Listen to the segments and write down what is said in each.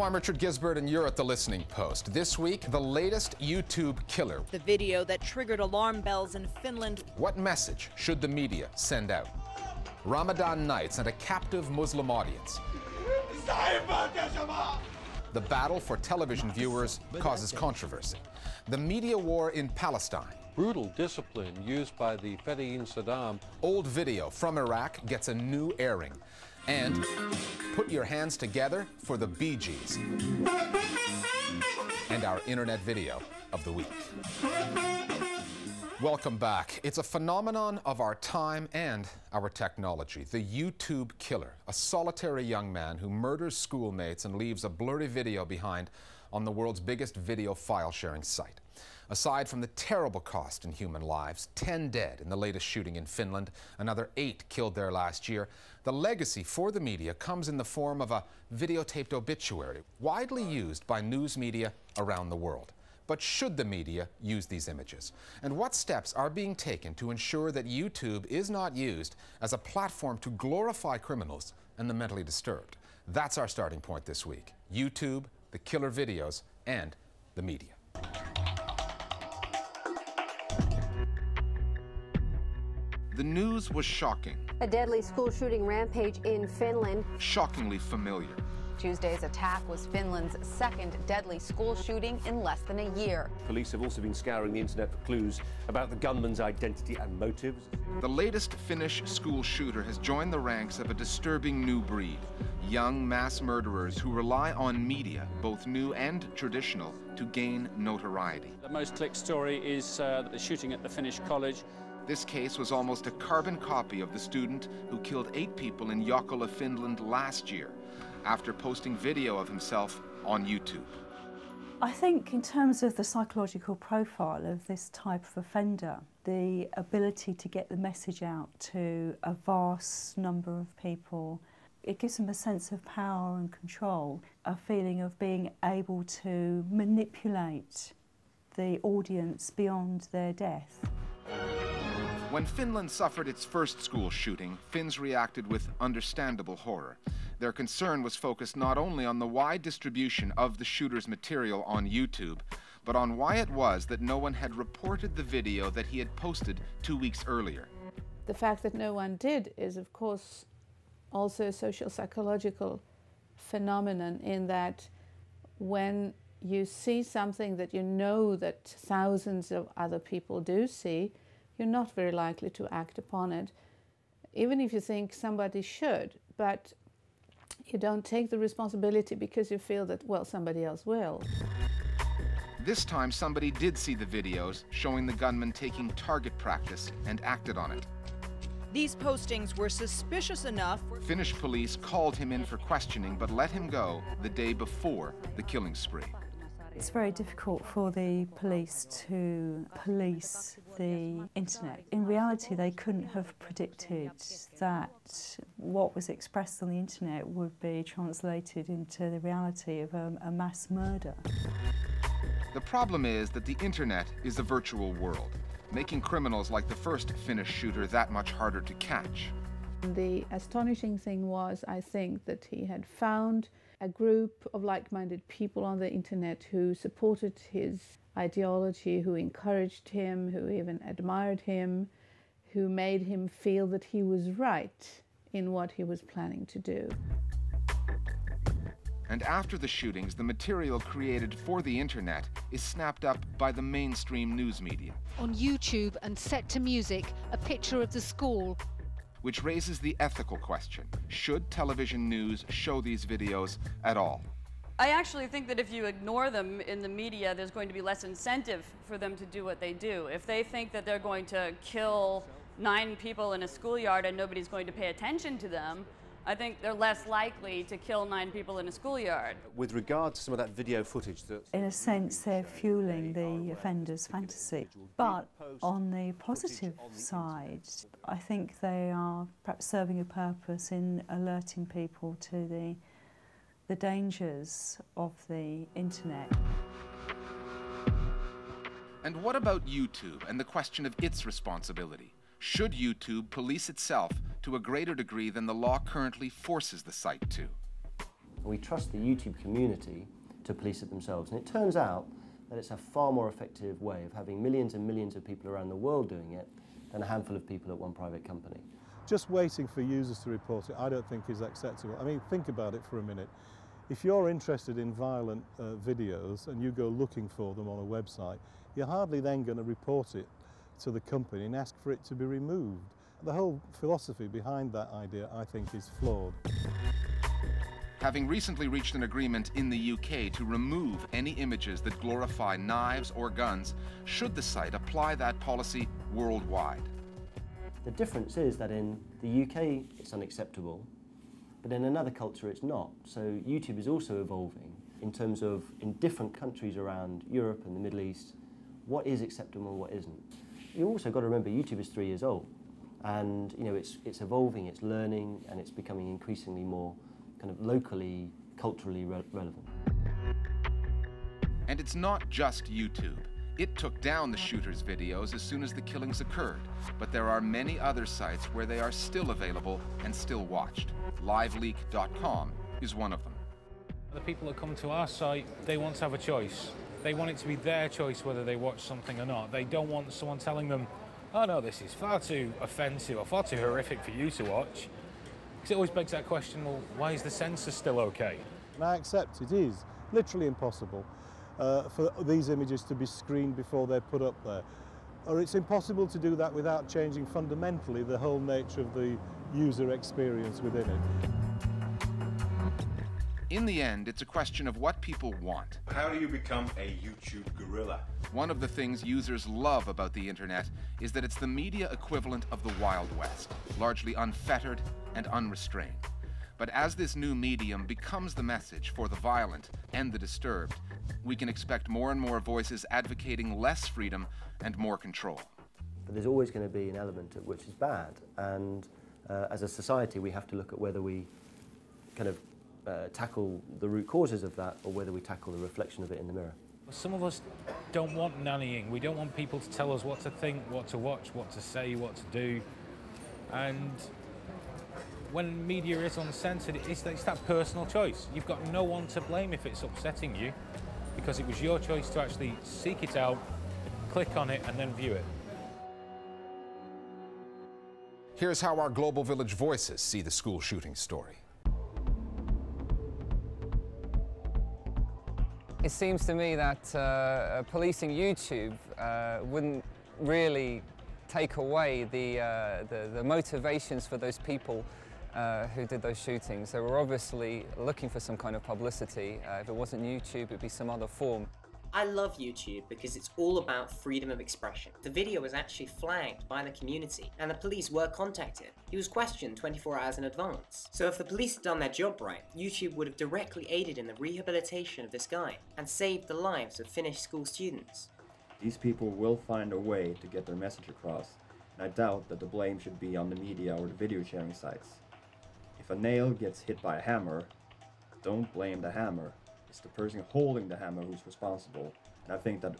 Hello, I'm Richard Gizbert, and you're at the Listening Post. This week, the latest YouTube killer. The video that triggered alarm bells in Finland. What message should the media send out? Ramadan nights and a captive Muslim audience. The battle for television viewers causes controversy. The media war in Palestine. Brutal discipline used by the Fedayeen Saddam. Old video from Iraq gets a new airing. And put your hands together for the Bee Gees. And our internet video of the week. Welcome back. It's a phenomenon of our time and our technology. The YouTube killer, a solitary young man who murders schoolmates and leaves a blurry video behind on the world's biggest video file sharing site. Aside from the terrible cost in human lives, 10 dead in the latest shooting in Finland, another eight killed there last year, the legacy for the media comes in the form of a videotaped obituary, widely used by news media around the world. But should the media use these images? And what steps are being taken to ensure that YouTube is not used as a platform to glorify criminals and the mentally disturbed? That's our starting point this week. YouTube, the killer videos, and the media. The news was shocking. A deadly school shooting rampage in Finland. Shockingly familiar. Tuesday's attack was Finland's second deadly school shooting in less than a year. Police have also been scouring the internet for clues about the gunman's identity and motives. The latest Finnish school shooter has joined the ranks of a disturbing new breed young mass murderers who rely on media, both new and traditional, to gain notoriety. The most clicked story is uh, the shooting at the Finnish college. This case was almost a carbon copy of the student who killed eight people in Jokela, Finland last year after posting video of himself on YouTube. I think, in terms of the psychological profile of this type of offender, the ability to get the message out to a vast number of people, it gives them a sense of power and control, a feeling of being able to manipulate the audience beyond their death. When Finland suffered its first school shooting, Finns reacted with understandable horror. Their concern was focused not only on the wide distribution of the shooter's material on YouTube, but on why it was that no one had reported the video that he had posted two weeks earlier. The fact that no one did is, of course, also a social psychological phenomenon in that when you see something that you know that thousands of other people do see, you're not very likely to act upon it, even if you think somebody should. But you don't take the responsibility because you feel that, well, somebody else will. This time, somebody did see the videos showing the gunman taking target practice and acted on it. These postings were suspicious enough. Finnish police called him in for questioning but let him go the day before the killing spree. It's very difficult for the police to police the internet. In reality, they couldn't have predicted that what was expressed on the internet would be translated into the reality of a, a mass murder. The problem is that the internet is a virtual world, making criminals like the first Finnish shooter that much harder to catch. The astonishing thing was, I think, that he had found a group of like minded people on the internet who supported his ideology, who encouraged him, who even admired him, who made him feel that he was right in what he was planning to do. And after the shootings, the material created for the internet is snapped up by the mainstream news media. On YouTube and set to music, a picture of the school which raises the ethical question should television news show these videos at all? I actually think that if you ignore them in the media, there's going to be less incentive for them to do what they do. If they think that they're going to kill nine people in a schoolyard and nobody's going to pay attention to them, I think they're less likely to kill nine people in a schoolyard. With regard to some of that video footage that... In a sense, they're fueling the offender's fantasy. But on the positive side, I think they are perhaps serving a purpose in alerting people to the, the dangers of the internet. And what about YouTube and the question of its responsibility? Should YouTube police itself to a greater degree than the law currently forces the site to? We trust the YouTube community to police it themselves. And it turns out that it's a far more effective way of having millions and millions of people around the world doing it than a handful of people at one private company. Just waiting for users to report it, I don't think is acceptable. I mean, think about it for a minute. If you're interested in violent uh, videos and you go looking for them on a website, you're hardly then going to report it to the company and ask for it to be removed. The whole philosophy behind that idea, I think, is flawed. Having recently reached an agreement in the UK to remove any images that glorify knives or guns, should the site apply that policy worldwide? The difference is that in the UK it's unacceptable, but in another culture it's not. So YouTube is also evolving in terms of in different countries around Europe and the Middle East, what is acceptable and what isn't. You also got to remember YouTube is three years old, and you know it's it's evolving, it's learning, and it's becoming increasingly more kind of locally, culturally re relevant. And it's not just YouTube. It took down the shooter's videos as soon as the killings occurred, but there are many other sites where they are still available and still watched. LiveLeak.com is one of them. The people that come to our site, they want to have a choice. They want it to be their choice whether they watch something or not. They don't want someone telling them, oh no, this is far too offensive or far too horrific for you to watch. Because it always begs that question, well, why is the censor still okay? And I accept it is literally impossible uh, for these images to be screened before they're put up there. Or it's impossible to do that without changing fundamentally the whole nature of the user experience within it. In the end, it's a question of what people want. How do you become a YouTube gorilla? One of the things users love about the internet is that it's the media equivalent of the Wild West, largely unfettered and unrestrained. But as this new medium becomes the message for the violent and the disturbed, we can expect more and more voices advocating less freedom and more control. But there's always going to be an element of which is bad, and uh, as a society, we have to look at whether we kind of uh, tackle the root causes of that or whether we tackle the reflection of it in the mirror. Some of us don't want nannying. We don't want people to tell us what to think, what to watch, what to say, what to do. And when media is uncensored, it's, it's that personal choice. You've got no one to blame if it's upsetting you because it was your choice to actually seek it out, click on it, and then view it. Here's how our Global Village voices see the school shooting story. It seems to me that uh, policing YouTube uh, wouldn't really take away the, uh, the, the, motivations for those people uh, who did those shootings. They were obviously looking for some kind of publicity. Uh, if it wasn't YouTube, it'd be some other form. I love YouTube because it's all about freedom of expression. The video was actually flagged by the community and the police were contacted. He was questioned 24 hours in advance. So if the police had done their job right, YouTube would have directly aided in the rehabilitation of this guy and saved the lives of Finnish school students. These people will find a way to get their message across, and I doubt that the blame should be on the media or the video sharing sites. If a nail gets hit by a hammer, don't blame the hammer, it's the person holding the hammer who's responsible. And I think that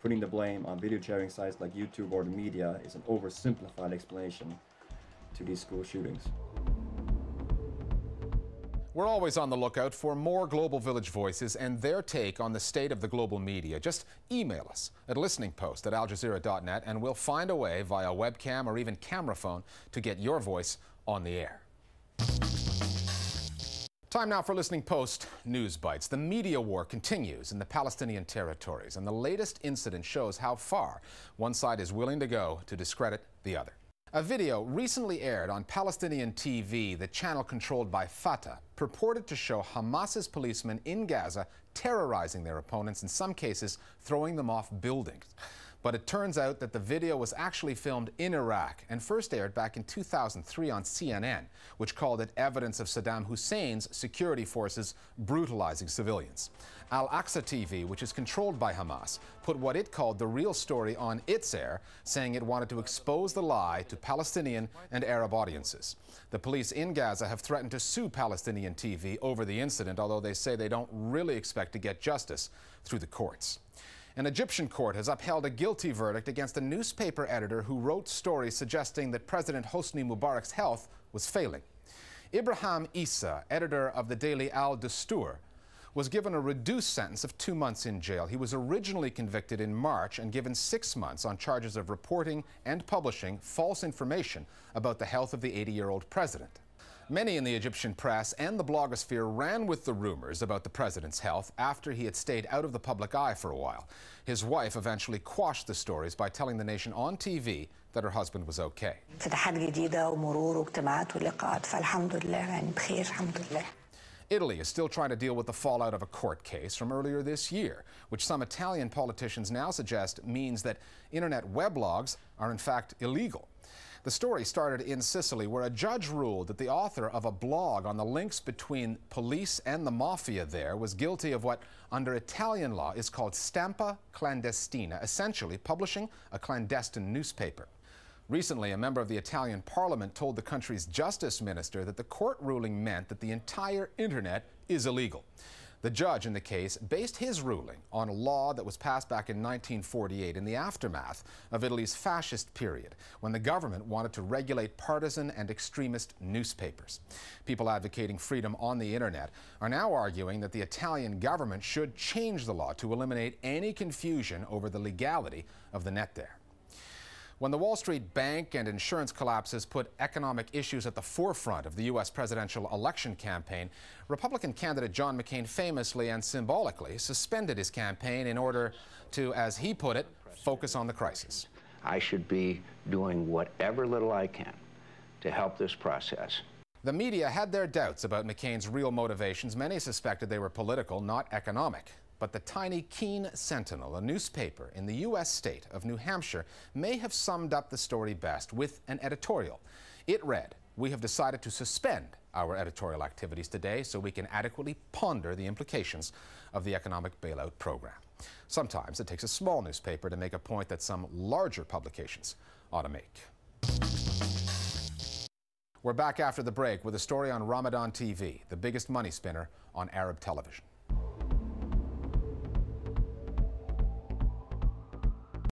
putting the blame on video sharing sites like YouTube or the media is an oversimplified explanation to these school shootings. We're always on the lookout for more Global Village voices and their take on the state of the global media. Just email us at listeningpost at aljazeera.net and we'll find a way via webcam or even camera phone to get your voice on the air. Time now for Listening Post News Bites. The media war continues in the Palestinian territories, and the latest incident shows how far one side is willing to go to discredit the other. A video recently aired on Palestinian TV, the channel controlled by Fatah, purported to show Hamas's policemen in Gaza terrorizing their opponents, in some cases throwing them off buildings. But it turns out that the video was actually filmed in Iraq and first aired back in 2003 on CNN, which called it evidence of Saddam Hussein's security forces brutalizing civilians. Al Aqsa TV, which is controlled by Hamas, put what it called the real story on its air, saying it wanted to expose the lie to Palestinian and Arab audiences. The police in Gaza have threatened to sue Palestinian TV over the incident, although they say they don't really expect to get justice through the courts. An Egyptian court has upheld a guilty verdict against a newspaper editor who wrote stories suggesting that President Hosni Mubarak's health was failing. Ibrahim Issa, editor of the daily Al Dastur, was given a reduced sentence of two months in jail. He was originally convicted in March and given six months on charges of reporting and publishing false information about the health of the 80 year old president. Many in the Egyptian press and the blogosphere ran with the rumors about the president's health after he had stayed out of the public eye for a while. His wife eventually quashed the stories by telling the nation on TV that her husband was okay. Italy is still trying to deal with the fallout of a court case from earlier this year, which some Italian politicians now suggest means that internet weblogs are in fact illegal. The story started in Sicily, where a judge ruled that the author of a blog on the links between police and the mafia there was guilty of what, under Italian law, is called stampa clandestina, essentially publishing a clandestine newspaper. Recently, a member of the Italian parliament told the country's justice minister that the court ruling meant that the entire internet is illegal. The judge in the case based his ruling on a law that was passed back in 1948 in the aftermath of Italy's fascist period, when the government wanted to regulate partisan and extremist newspapers. People advocating freedom on the internet are now arguing that the Italian government should change the law to eliminate any confusion over the legality of the net there. When the Wall Street bank and insurance collapses put economic issues at the forefront of the U.S. presidential election campaign, Republican candidate John McCain famously and symbolically suspended his campaign in order to, as he put it, focus on the crisis. I should be doing whatever little I can to help this process. The media had their doubts about McCain's real motivations. Many suspected they were political, not economic. But the tiny Keene Sentinel, a newspaper in the U.S. state of New Hampshire, may have summed up the story best with an editorial. It read, We have decided to suspend our editorial activities today so we can adequately ponder the implications of the economic bailout program. Sometimes it takes a small newspaper to make a point that some larger publications ought to make. We're back after the break with a story on Ramadan TV, the biggest money spinner on Arab television.